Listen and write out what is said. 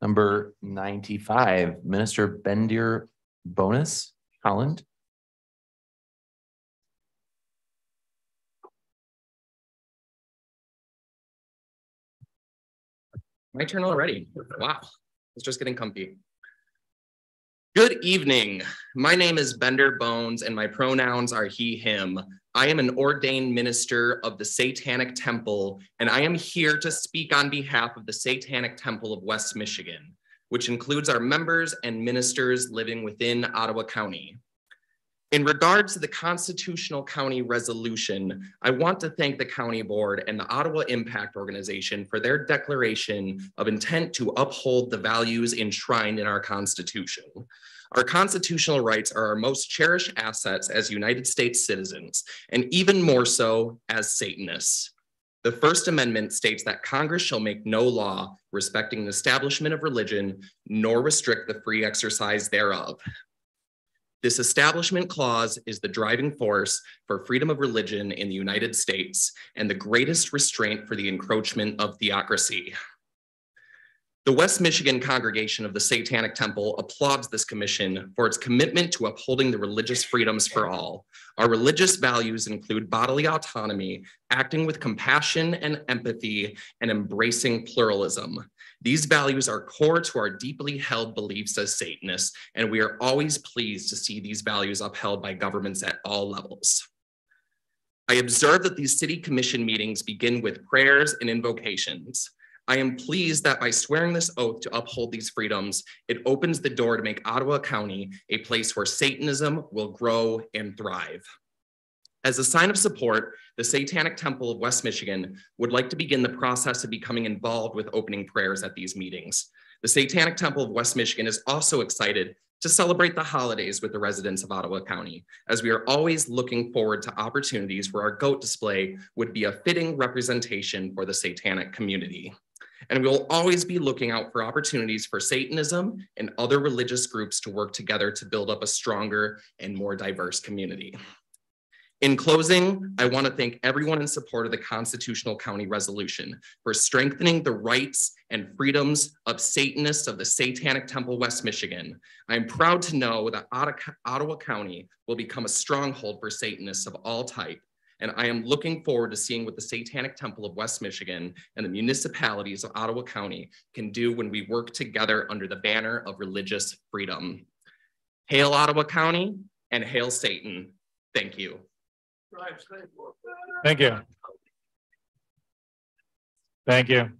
Number ninety-five, Minister Bendir Bonus, Holland. My turn already. Wow, it's just getting comfy. Good evening. My name is Bender Bones and my pronouns are he, him. I am an ordained minister of the Satanic Temple and I am here to speak on behalf of the Satanic Temple of West Michigan, which includes our members and ministers living within Ottawa County. In regards to the constitutional county resolution, I want to thank the county board and the Ottawa Impact Organization for their declaration of intent to uphold the values enshrined in our constitution. Our constitutional rights are our most cherished assets as United States citizens, and even more so as Satanists. The First Amendment states that Congress shall make no law respecting the establishment of religion, nor restrict the free exercise thereof. This establishment clause is the driving force for freedom of religion in the United States and the greatest restraint for the encroachment of theocracy. The West Michigan congregation of the Satanic Temple applauds this commission for its commitment to upholding the religious freedoms for all. Our religious values include bodily autonomy, acting with compassion and empathy, and embracing pluralism. These values are core to our deeply held beliefs as Satanists, and we are always pleased to see these values upheld by governments at all levels. I observe that these city commission meetings begin with prayers and invocations. I am pleased that by swearing this oath to uphold these freedoms, it opens the door to make Ottawa County a place where Satanism will grow and thrive. As a sign of support, the Satanic Temple of West Michigan would like to begin the process of becoming involved with opening prayers at these meetings. The Satanic Temple of West Michigan is also excited to celebrate the holidays with the residents of Ottawa County, as we are always looking forward to opportunities where our goat display would be a fitting representation for the Satanic community. And we will always be looking out for opportunities for Satanism and other religious groups to work together to build up a stronger and more diverse community. In closing, I want to thank everyone in support of the Constitutional County Resolution for strengthening the rights and freedoms of Satanists of the Satanic Temple, West Michigan. I am proud to know that Ottawa County will become a stronghold for Satanists of all type and I am looking forward to seeing what the Satanic Temple of West Michigan and the municipalities of Ottawa County can do when we work together under the banner of religious freedom. Hail Ottawa County and hail Satan. Thank you. Thank you. Thank you.